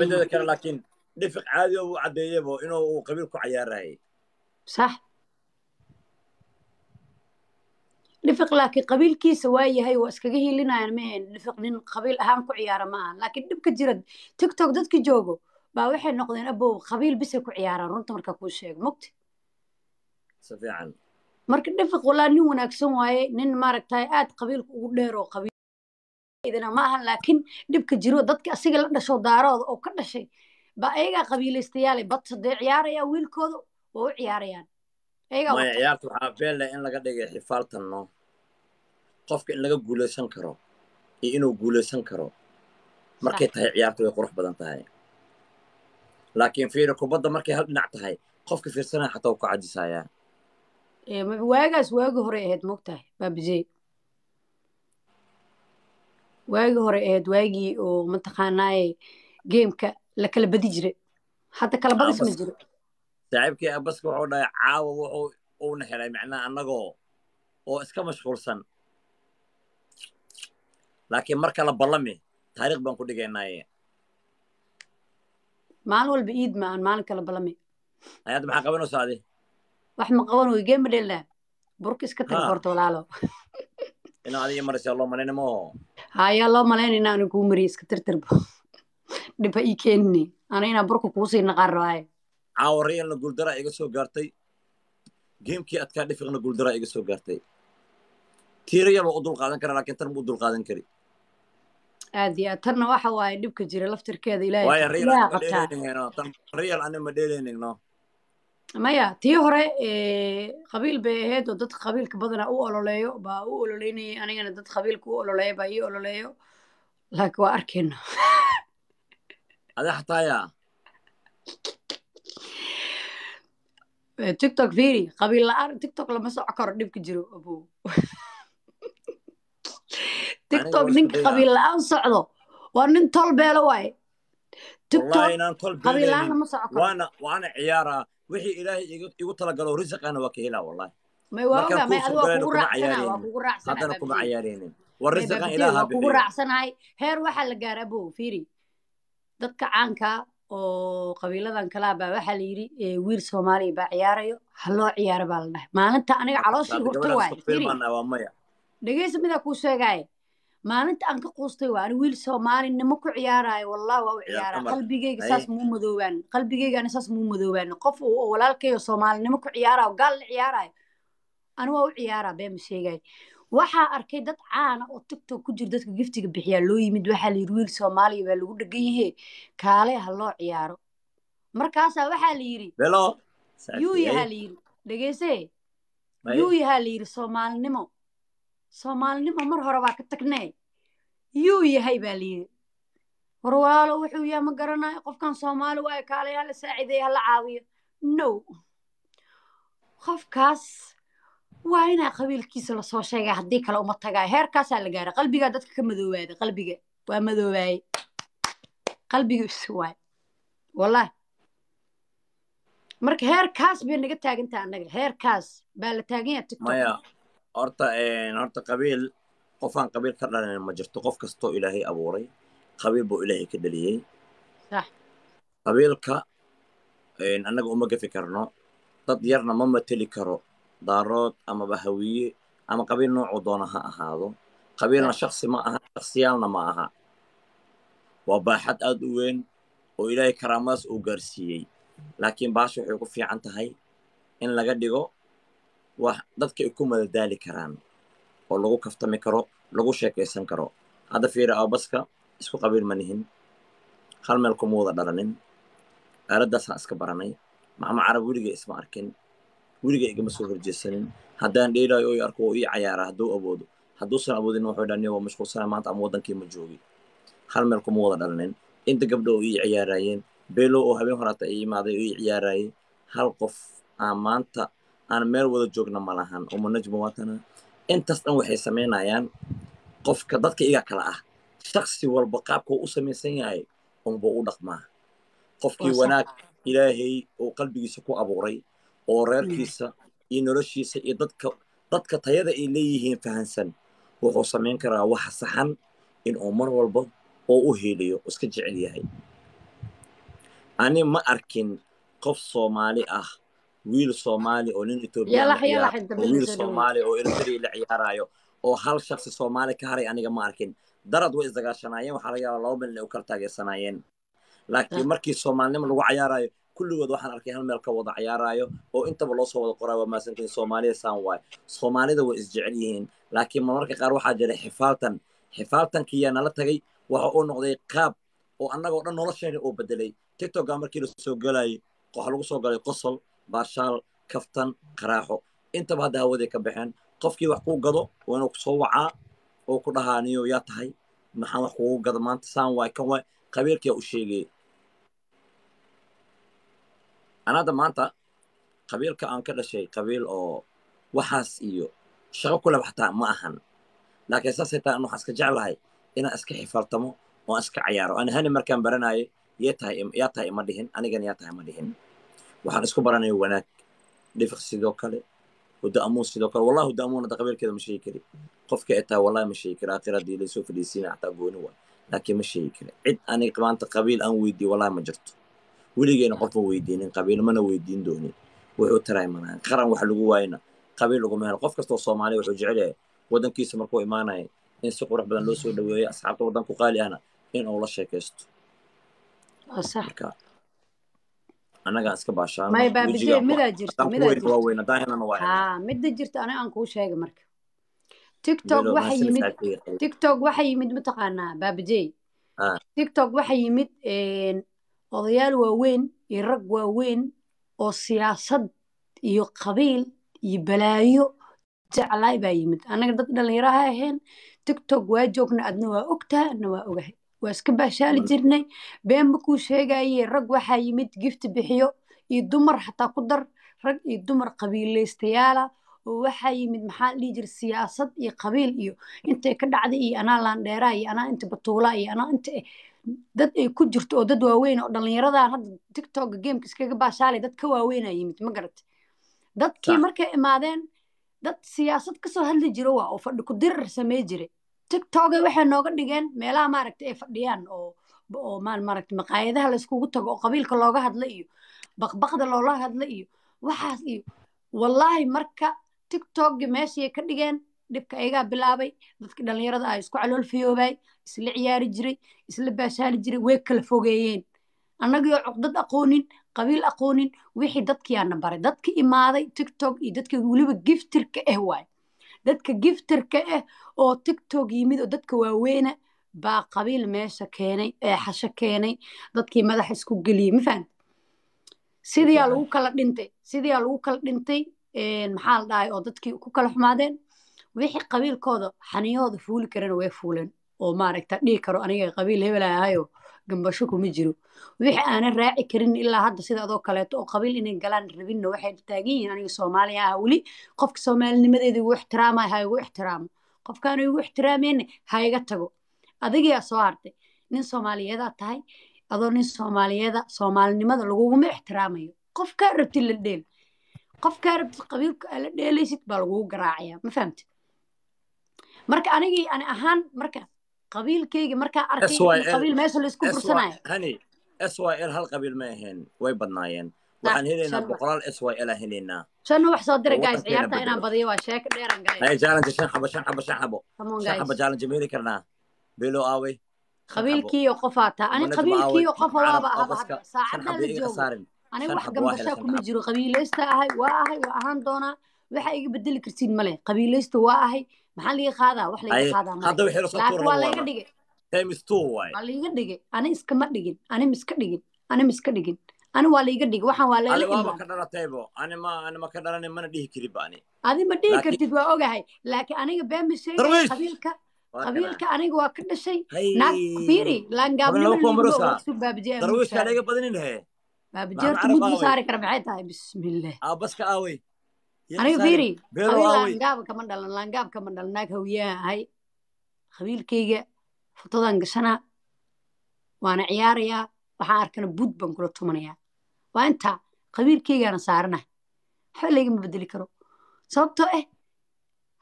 mideeda kale laakiin dhifiq caadi oo uu caddeeyabo inuu uu qabiil ku cayaarayay. Sax. Dhifiq laakiin qabiilkiisa waa yahay waa iskaga hilinayaan ma ahayn dhifiq nin qabiil ahaan ku ciyaara ma aha laakiin dhibka jira tiktok dadka joogo baa waxay noqdeen abow qabiil bisay ku ciyaaraan. Runta marka kuu sheego mogti si fiican marka dhifiq walaa nin wanaagsan waaye. Nin maaragtay aad qabiilka ugu dheer oo qabiilidana ma ahan laakiin dhibka jiro dadka asiga la dhasho daarooda oo ka dhashay baa ayagaa qabiilaystayaale badse dee ciyaarayaan wiilkooda waa u ciyaarayaan maya ciyaarta waxaa been leh in laga dhigay xifaaltanno qofka in laga guulaysan karo iyo inuu guulaysan karo markay tahay ciyaarta way qurux badan tahay laakiin fiiri kubadda markay hal dhinac tahay qofka fiirsanaya xataa wuu ka cajisayaa waagaas waagi hore ahayd mogtahay baabijey waagi hore ahayd waagii oo mataqaanaaye geemka la kala badi jiray hadda kala badis ma jiro. Saaxiibkii abaska wuxuu dhahay caawa wuxuu uuna helay macnaha annagoo oo iska mashquulsan. Laakiin marka la ballami taariikh baan ku dhigaynaaye maalin walba iid ma aan maalin kala balame ayaad maxaa qabanaysaa adi wax ma qaban wey geem ma dheelnaa burka iska tag horta walaalo inaa adiga maraysaa loo malayna hayaa loo malaynayna ana kuu mariye iska tirtirba dhiba ii keenine ana inaa burka kuusii naqaan rabaaye caawa rayalna guuldara iga soo gaartay. Geemkii adkaa dhifiqna guuldara iga soo gaartay. Tii rayal waa u dulqaadan kara laakiin tan ma u dulqaadan kari aad iyo aad tanna waxa waaye dhibka jira laftirkeeda ilaahay rayal ani ma qabtaa maya tii hore qabiil bay ahayd oo dadka qabiilka badanaa u ololeeyo baa u ololeynayay anigana dad qabiilka u ololeeya baa ii ololeeyo. Laakiin waa arkayna adi xataa yaa Eh, tiktok fiiri qabiil la'aan tiktok lama soco karo dhibka jiro abow tiktok ninka qabiil la'aan socdo waa nin tol beelo waaye tiktok qabiil la'aan lama soco karo waana ciyaaraa wixii ilaahay igu talagalo risaqana waa ka helaa wallahi. Kugu haddana kuma war risaqan raacsanahay heer waxaa la gaara abow fiiri. Dadka caanka oo qabiiladan kalaa baa waxaa la yidhi wiil soomaaliya baa ciyaarayo. Ha loo ciyaaro baa la dhahay. Maalinta aniga calooshii gabadhaan waaye dhegeysa midaa kuu sheegaaye maalinta aan ka quustay waa ani wiil soomaalinimo ku ciyaaraayo wallah waa u ciyaar ciyaaraa qalbigeyga saas muu madoobaan qalbigeygaana saas muu madoobaan qof walaalkayo soomaalinimo ku ciyaaraayo gaal la ciyaaraayo ani waa u ciyaaraa been ma sheegaayo waxaa arkay dad caana oo tiktok ku jira dadka giftiga bixiyaa loo yimid waxaa la yidhi wiil soomaaliya baa lagu dhegan yahe kaale ha loo ciyaaro. Markaasaa waxaa la yidhi yuu yahaa la yidhi dhegeyse yuu yahaa la yidhi soomaalinimo soomaalinimo mar hore baa ka tagnee yuu yahay baa la yidhi. War walaalo wuxuu yahay ma garanayo qofkan soomaali waayo kaalay hala saacideeya hala caawiyo no. Qofkaas waa inaa qabiilkiisa la soo sheegay haddii kale uma tagaayo heerkaasaa la gaaray qalbigaa dadka ka madoobaaday qalbiga. Waa madoobaayey qalbigiisu waay wallahi marka heerkaas bay naga taagantaha annaga. Heerkaas baa la taagan yaha tiktok horta horta qabiil qofaan qabiil ka dhalanin ma jirto qof kastoo ilaahay abuuray qabiil buu ilaahay ka dhaliyey qabiilka annaga uma gafi karno dad yarna ma mateli karo daarood amaba hawiye ama qabiil noocuu doona ha ahaado qabiilna shaksi ma aha shaksiyaalna ma aha waa baaxad aad u weyn oo ilaahay karaamadaas uu gaarsiiyey laakiin baasha waxay ku fiican tahay in laga dhigo wax dadka ay ku madadaali karaan oo lagu kaftami karo lagu sheekaysan karo. Hadda fiiri aabaska isku qabiil ma nihin. Hal meel kuma wada dhalanin. Aaladdaasaan iska baranay. Maxama carab weligay isma arkin. Weligay igama soo horjeesanin. Haddaan dheelaayo i arko oo ii cayaara hadduu awoodo hadduusan awoodin wuxuu dhaa waa mashquulsanaa maanta ama waddankii ma joogi hal meel kuma dhalanin. Inta gabdho oo ii ciyaaraayeen. Beelo oo habeen horaata ii imaaday oo ii ciyaaraayay hal qof aan maanta aan meel wada joogna ma lahan uma najma watana intaas dhan waxay samaynayaan qofka dadka iga kala ah. Shaksi walba qaabkuu u samaysan yahay unbuu u dhaqmaa qofkii wanaag ilaahay uu qalbigiisa ku abuuray oo Mm. reerkiisa iyo noloshiisa iyo dadka dadka tayada ay leeyihiin fahansan wuxuu samayn karaa waxa saxan in uu mar walba oo u heelayo iska jecel yahay. Ani ma arkin qof soomaali ah wiil soomaali oo nin ethoobiyan la yalax yalax ciyaaro inta oo bidna wiil soo dhaweey soomaali oo eritrea la ciyaarayo oo hal shaksi soomaali ka haray aniga ma arkin. Darad way isdagaashanaayeen waxaa laga laba mil inay u kala taageersanaayeen. Laakiin markii soomaalinimo lagu cayaarayo kulligood waxaan arkay hal meel ka wada cayaarayo oo intaba loo soo wada qorayo waa maasantiin soomaalida saan waay soomaalida way isjecel yihiin. Laakiin marmarka qaar waxaa jira xifaaltan xifaaltankiyaa nala tagay waxa uu noqday qaab oo annagoo dhan nolosheena oo bedelay tiktoka markii la soo galayay waxaa lagu soo galay qosol baashaal kaftan qaraaxo intaba hadda hawaday ka baxeen qofkii wax kuu gado waa inuu ku soo wacaa oo ku dhahaa niyo yaa tahay maxaan wax kugu gado maanta saan waay kan waay qabiilkiyaa u sheegay. Anada maanta qabiilka aan ka dhashay qabiil oo waxaas iyo shaqo kuleba xataa ma ahan. Laakiin saasay tahay an waxaan iska jeclahay inaan iska xifaltamo oo aan iska cayaaro. Ani hani markaan baranayay yee tahay yaa tahay ima dhihin anigana yaa tahay ma dhihin waxaan isku baranaya wanaag. Dhifiq sidoo kale huda amuun sidoo kale. Wallahi huda amuun hadda qabiilkeeda ma sheegi kari. Qofka tahay wallahi ma sheegi kari. Aakhira haddii laysoo fadhiisiina xataa gooni waay laakiin ma sheegi kari. Cid aniga maanta qabiil aan weydiiyo wallahi ma jirto. Weligeena qof ma weydiinin qabiil mana weydiin doonin. Wuxuu taray manaan qaran wax lagu waayna qabiil laguma helo. Qof kastoo soomaaliya wuxuu jecel yahay waddankiisa markuu imaanaya in si qurux badan loo soo dhaweeyo asxaabta waddanku qaali ahna in uu la sheekaysto annagaa iska midaa jirta aniga aan kuu sheega marka tiktok bilo waxa mahadsan yimid saaxiibkay tiktok waxa yimid mataqaanaa baabijey ah tiktok waxa yimid odayaal waaweyn iyo rag waaweyn oo siyaasad iyo qabiil iyo balaayo jeclaay baa yimid annaga dad dhallinyaraha ahayn tiktok waa joogna adna waa ogtahay adna waa ogahay waa iska baashaali jirnay. Been makuu sheegaye rag waxaa yimid gifti bixiyo iyo dumar xataa ku dar rag iyo dumar qabiilaystayaala oo waxaa yimid maxaa dhihi jira siyaasad iyo qabiil iyo intay ka dhacday iyo anaa laandheeraa iyo anaa inta batuulaa iyo anaa inta dad ay ku jirto oo dad waaweyn oo dhallinyaradan hadda tiktoka gameka iskaga baashaalay dad ka waaweynaa yimid ma garat dadkii markay imaadeen dad siyaasad ka soo hadli jiro waa oo fadhi ku dirar samey jiray tiktoka waxay nooga dhigeen meelaha maaragta ay fadhiyaan oo oo maan maaragta maqaayadaha layskugu tago oo qabiilka looga hadla iyo baqbaqda loola hadla iyo waxaas iyo wallaahi marka tiktoki meeshii ka dhigeen dhibka ayagaa bilaabay. Dadki dhallinyarada ah isku calool fiyoobay isla ciyaari jiray isla baashaali jiray way kala fogeeyeen. Annagii cuqdad aqoonin qabiil aqoonin wixii dadkiyaana baray. Dadki imaaday tiktok iyo dadka weliba giftirka ah waay dadka giftirka ah oo tiktok yimid oo dadka waaweyna baa qabiil meesha keenay ee xasho keenay dadkii madaxa isku geliyey. Ma fahamta sidiyaa lagu kala dhintay sidiyaa lagu kala dhintay maxaa la dhahay oo dadkii ku kala xumaadeen wixii qabiilkooda xaniyahooda fuuli karana way fuuleen. Oo maaragta dhihi karo aniga qabiil hebel ahayo gambasho kuma jiro. Wixii aanan raaci karin ilaa hadda sida adoo kaleeto oo qabiil inay galaan rabinna waxay taagan yihiin aniga soomaaliya ah weli. Qofka soomaalinimadeeda igu ixtiraamaya ha igu ixtiraamo qofkaan igu ixtiraamayna ha iga tago. Adigaa soo hartay. Nin soomaaliyeedaa tahay adoo nin soomaaliyeeda soomaalinimada laguguma ixtiraamayo qofkaa rabtid la dheel qofkaa rabtid qabiilka aad la dheelaysid baa lagugu garaacaya ma fahamtid? Marka anigii ani ahaan marka qabiilkayga markaa arkay qabiil meesha laysku sy bursanayo hani syl hal qabiil ma ahayn way badnaayeen. Waxaan helaynaa boqolaal syl aan helaynaa shanna wax soo dira guys. ciyaarta inaan badiyo waa sheeko dheeran guys. Challenge shan xabo shan xabo shan xabo. Shan xabo challenge ma heli karnaa. Shan xabo. qabiilkiiyo qofaa taa ani qabiilkiiyo qofa waaba ahaba saacaddaa la joogo. aniga wax gambashaa kuma jiro qabiilaysta ahay waa ahay waa ahaan doonaa. Waxa iga bedeli kartiin male qabiilaysta waa ahay maxaa liiga qaadaa? Wax laiga hay qaadaa male hadda wixii la soo laakiin tuura waa layga dhigay. Waa laiga dhigay. Ani iskama dhigin. Ani miska dhigin. Ani miska dhigin. Ani waa laiga dhigay. Waxaan waa layla adi ma dhihi kartid waa ogahay. Laakiin aniga been ma darwiish qabiilka aniga waa ka dhashay. Hay naag fiiri laga ma aaway saari kara maxay tahay? Yaka aniga fiiri aaway laangaaba kama dhalan laangaab kama dhalan naag hawiyaha ahay qabiilkayga fotodan gashanaa waana ciyaarayaa waxaan arkana bud baan kula tumanayaa waa intaa qabiilkaygaana saarana waxba laygama bedeli karo sababtoo ah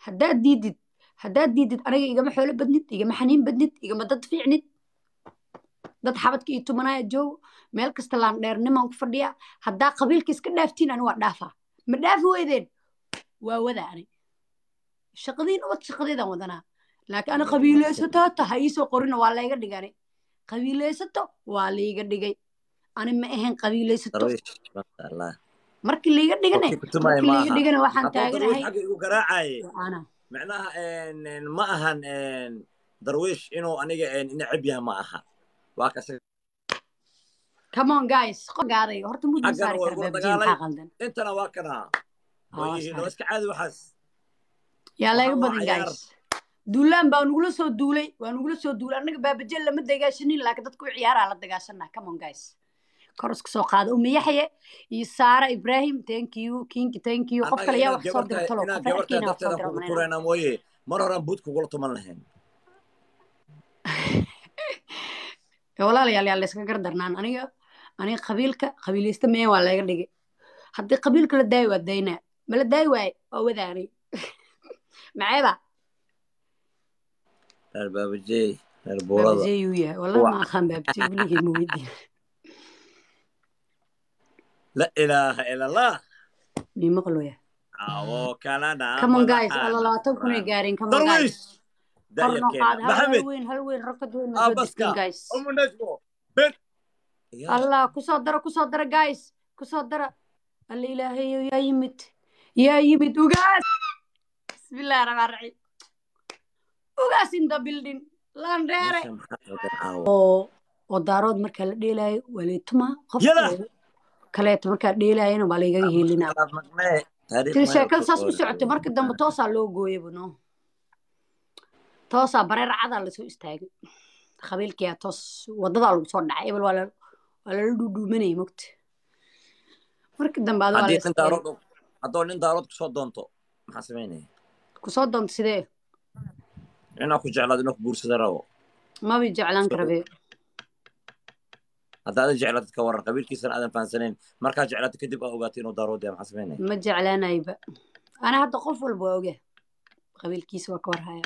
haddaad diidid haddaad diidid aniga igama xoolo badnid igama xaniin badnid igama dad fiicnid dad xabadka iyo tumanaya joogo meel kasta laandheernimaan ku fadhiya haddaa qabiilka iska dhaaftiin ani waa dhaafaa ma dhaafi weydeen waa wada ani shaqadiina wad shaqadeedaan wadanaa laakiin ana qabiilaysato taha iisoo qorina waa layga dhigani qabiilaysato waa layga dhigay ani ma ahayn qabiilaysato markii layga tumaya markii ma layga waxaan taaganahay macnaha ma ahan darwiish inuu aniga necab yahay ma aha waa kasi come on guys. qogaaday horta qaldan intana waa kana iska caadi waxaas yaa duulaan baa nugula soo duulay waa nugula soo duulay annaga baabajeel lama dagaashanin laakiin dadku u ciyaaraa la dagaashanaa come on guys. Kor iska soo qaada umi yaxye iyo saara ibrahim thank you kinki thank you. Qof kale yaa wax soo gabartahay talo qof wax soo mooye mar horaan buud kugula tuman lahayn walaalayaal yaa layska gardarnaan aniga aniga qabiilka qabiilaysta meen waa layga dhigay haddii qabiilka la daayi waa daynaa ma la daayi waaye waa wadaanay maceeba reer baabajey reer buurada baabajeyuu yahay wallahi wa ma aqaan baabajey weligay ma weydiin la ilaaha ila allah mii maqloya awo kalana come on guys alla labaatan kun ay furaan gaareen come on guys hal weyn hal weyn rakad weyn ma soo guys allah ku soo dara ku soo dara guys ku soo dara alla ilaahayo yaa yimid yaa yimid ugaas bismillahi raxmaan raxiim ugaas in the building. Landheere oo oo daarood markaa la dheelaayo waa laytumaa qof kaleeto markaa dheelaayana waa laygaga meel sheekada saas u socotay. Marka dambe toosaa loo gooyaba no toosaa bareer cadaa la soo istaagay. Qabiilkiyaa toos wadadaa lagu soo dhacay ebel waa la- waa lala dhuudhuumanayay mogta marka dambe haddoo nin daarood ku soo doonto maxaa samaynaya ku soo doonta sidee inaa ku jeclaado inuu ku guursada rabo mabi jeclaan karabe hadda adan jeclaatid ka waran qabiilkiisana aadan fahansanayn markaa jeclaatid kadib aa ogaatay inuu daarood yahay maxaa samaynaya ma jeclaanayba ana hadda qof walba waa oga qabiilkiisa waa ka warhaya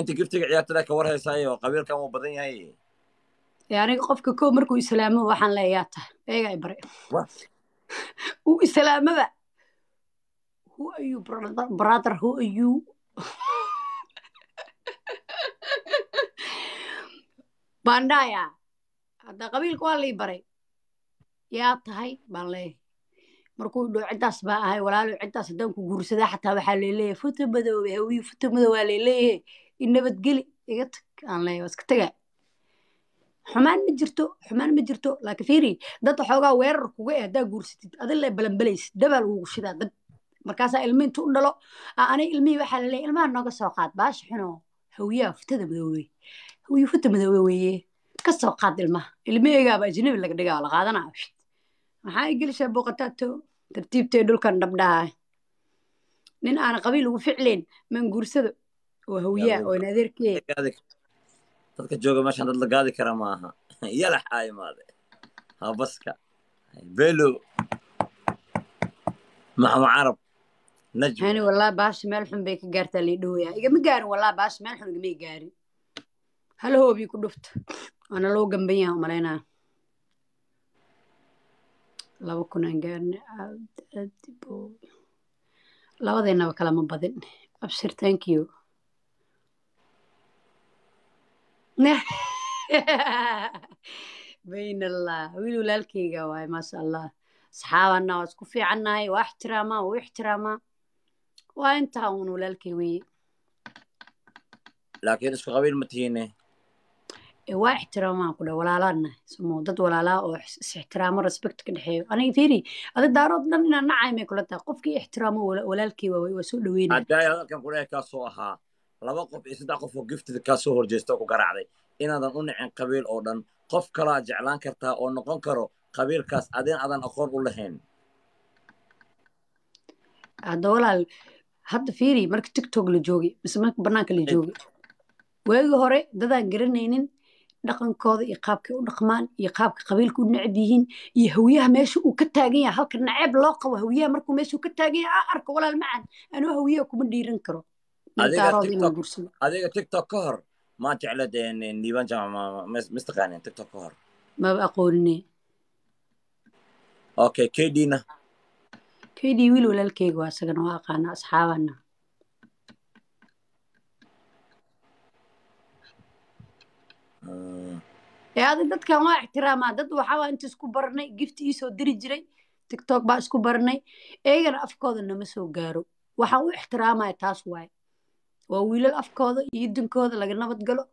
inta giftiga ciyaartada ka war haysaayo qabiilkan wuu badan yahay aniga qofka kow markuu islaamo waxaan leeyaa tahay. Eega i bare wa. Uu islaamaba. Who are you brother, who are you? Bandhaya hadda qabiilka waa lii baray. Yaa tahay baan leeyahay markuu dhow ciddaas baa ahay walaalo ciddaas haddaan ku guursadaa xataa waxaa leeleeyahay futa madoobe hawiyu futa madoobe waa leeleeyahay in nabadgeli iga tag aan leeyahay waa iska tagaa xumaan ma jirto xumaan ma jirto laakiin fiiri dad xoogaa weerar kuga eh haddaa guursatid adin le balanbalaysid dabaa lagugu shidaa dab markaasaa ilmi intu u dhalo aniga ilmihii waxaa la leeyahay ilmaha nooga soo qaad baasha xunoo hawiyaha futada madoobe hawiyu futa madoobe weeye ka soo qaad ilmaha ilmihaygaaba ajnabi laga dhigaa la qaadanaa maxaa i gelishaa booqataato tartiibtee dhulkan dhabdhaha nin aan qabiil ugu ficlayn maan guursado oo hawiyaa oo in adeerkee dadka jooga meeshan dad la gaadi kara maaha. Yalax aa imaade habaska belo maxamed carab. Najm hani walaa baasha meel xun bay ka gaartaa lii dhawayaa igama gaarin walaa baasha meel xun igamay gaarin hala hoobii ku dhufta waana loo gamban yaha umalaynaa laba kun aan gaarnay labadeennaba kalama badin. Abshir thank you bayn allah wiil walaalkeyga waay maasha allah asxaabana waa isku fiicannahay waa ixtiraamaa waa u ixtiraamaa waa intaa uun walaalkey weeye laakiin isku qabiil ma tihiine waa ixtiraamaa ku dha walaalaana sumo dad walaalaa oo is is ixtiraamo respect ka dhexeeyo aniga fiiri adi daarood dhan inaan nacay may kula tahay qofkii ixtiraamo wala- walaalkey waa waa soo dhaweynaya haddaaya hadalkan ahaa laba qof iyo saddex qof oo giftida kaa soo horjeesta ku garaacday. Inaadan u nicin qabiil oo dhan qof kalaa jeclaan kartaa oo noqon karo qabiilkaas adin adan aqoon u lahayn. Hadda walaal hadda fiiri marka tiktok la joogay mise marka banaanka la joogay waagii hore dadaan garanaynin dhaqankooda iyo qaabkay u dhaqmaan iyo qaabka qabiilka u necab yihiin iyo hawiyaha meesha uu ka taagan yahay. Halka naceeb loo qabo hawiyaha markuu meesha uu ka taagan yahay aa arko walaal macan anuu hawiyaha kuma dhiiran karo Adiga TikTok- ka hor ma jaamac mistaqaanin tiktok ka hor maba aqoonine okay kdna kaydii wiil walaalkeyga waa isagana waa aqaana asxaabana ee adi dadkan waa ixtiraamaa dad waxaa inta isku baranay gifti iisoo diri jiray tiktok baa isku baranay eegana afkooda nama soo gaaro waxaan u ixtiraamaya taas waaye waa wiilal afkooda iyo idinkooda laga nabad galo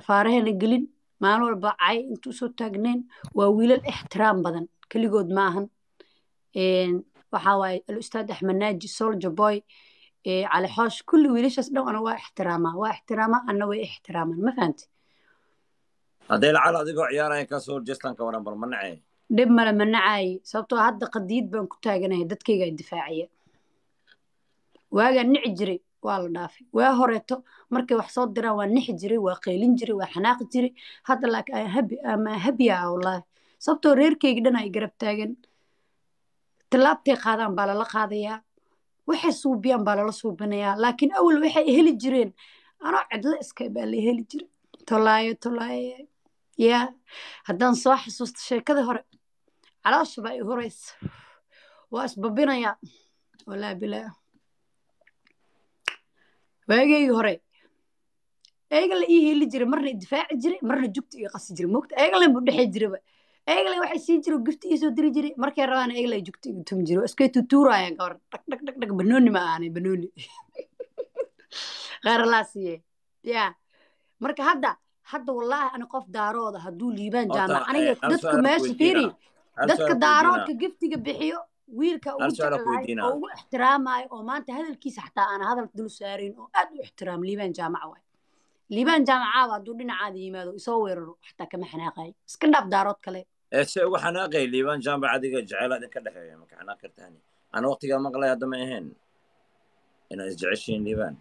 afaarahana gelin maalin walba cay inta u soo taagneen waa wiilal ixtiraam badan keligood maahan waxaa waaye alustaad axmed naaji solja boy cali xoosh kulli wiilashaas dhan ana waa ixtiraamaa waa ixtiraamaa ana way ixtiraamaan ma fahamti hadday lacal adigoo ciyaaraya ka soo horjeestaan ka waran bal ma dhib male ma nacaaye sababtoo hadda qadiid baan ku taaganahay dadkayga ay difaacaya waagaan nici jiray waa la dhaafay. Waa horeeto markay wax soo diraan waa nixi jiray waa qaylin jiray waa xanaaqi jiray. Hadda laakiin habiya ah wallaahi. Sababtoo reerkayga dhan ay garab taagan. Tallaabtay qaadaan baa lala qaadayaa. Waxay suubiyaan baa lala suubinayaa. Laakiin awal waxay heli jireen. Anoo cidlo iska baa la heli jiray. Tolaayo tolaayo. Yaa haddaan soo xasuusto sheekadii hore. Caloosha baa i horaysa waa isbabinayaa walaa bilaa waagaygi hore eegale ii heli jiray marna idifaaci jiray marna jugta ii qasi jiray mogta eegalen buu dhexi jiraba eegale waxay sii jiro gifta iisoo diri jiray markay rabaan eegale jugta igu tumi jiro iskay tutuuraya gabar dhag dhag dhag dhag banooni ma aanay banooni. Qaaralaa siiye yaa marka hadda hadda wallaahi ani qof daarooda hadduu liibaan jaamac aniga dadka meesha fiiri dadka daaroodka giftiga bixiyo wiilka ugu jeclahay oo ugu ixtiraamayo oo maanta hadalkiisa xataa aan hadal dul saarayn oo aad u ixtiraam liibaan jaamac waay. Liibaan jaamacaaba hadduu dhinacaada yimaado isoo weeraro xataa kama xanaaqayo iska dhaaf daarood kale. Se uga xanaaqay liibaan jaamac adiga jecela idinka dhexeeya maka xanaaq kartaani ana waqtigaa maqlay hadda ma ahayn? Inaad isjeceshiin liibaan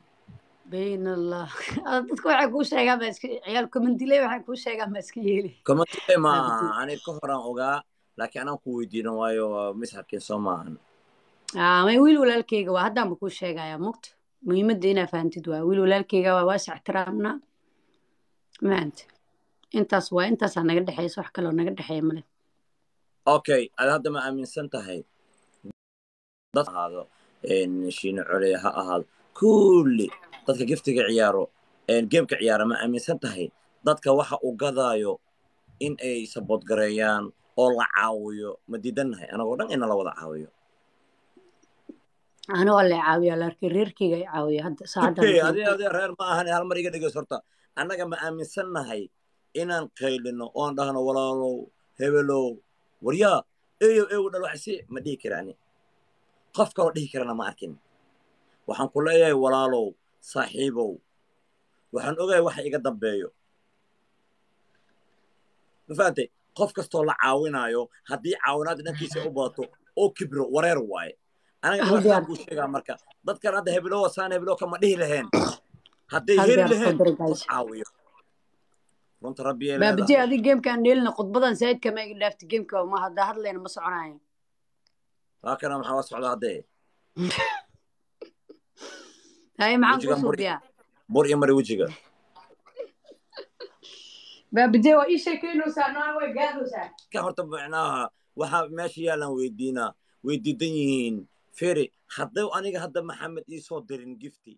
bayn allah dadka waxay kuu sheegaan baa iska ciyaal komandile waxay kuu sheegaan baa iska yeeli. Komandile ma ani ka horaan ogaa laakiin anaan ku weydiinan waayo mis harkin soo maahan wiil walaalkeyga waa haddaanba kuu sheegaya mugta muhiimadda inaa fahantid waa wiil walaalkeyga waa waas ixtiraamnaa maanta intaas waa intaasaa naga dhexeysa wax kaloo naga dhexeeya male okay ad hadda ma aaminsan tahay dad ahaado shiino cole ha ahaado kulli dadka giftiga ciyaaro geemka ciyaara ma aaminsan tahay dadka waxa uu gadaayo in ay saboodgareeyaan oo la caawiyo ma diidannahay anagoo dhan ina la wada caawiyo. Anoo la caawiya laakiin reerkeyga ay caawiya hadda reer ma ahan hal mar iga dhegeys horta annaga ma aaminsannahay inaan qaylino oon dhahno walaalow hebelow waryaa eeyow eewu dhal waxsi ma dhihi karaani qof kaloo dhihi karana ma arkin. Waxaan ku leeyahay walaalow saaxiibow. Waxaan ogahay waxa iga dambeeyo. Ma fahantay qof kastoo la caawinaayo haddii caawinaadda dhankiisa u badato oo kibro wareer waaye anaga waxaan kuu sheegaa marka dadkan hadda hebelow saan hebelow kama dhihi laheen. Hadday heli laheen qof caawiyo. Runta rabbi baabaji adi geemkaan dheelina khudbadan saidka ma iga dhaafti geemka ma haddaa hadlayna ma soconaayo. Waa kana maxaa waa socda haddee haye maxaan kuu suubiyaa bur iyo mari wejiga baabajee waa ii sheekeynaysaa naan way gaadaysaa ka horta macnaha waxaa meesha yaalan weydiinaa way diidan yihiin feri hadduu aniga hadda maxamed ii soo dirin gifti